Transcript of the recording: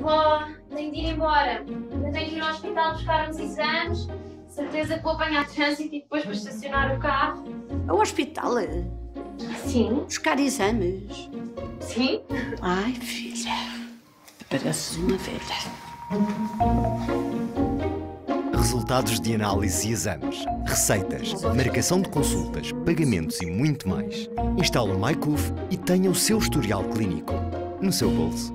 Avó, tenho de ir embora. Ainda tenho de ir ao hospital buscar uns exames. Certeza que vou apanhar trânsito e depois para estacionar o carro. Ao hospital? Sim, Buscar exames? sim. Ai, filha, pareces uma velha. Resultados de análise e exames, receitas, marcação de consultas, pagamentos e muito mais. Instale o MyCuf e tenha o seu historial clínico no seu bolso.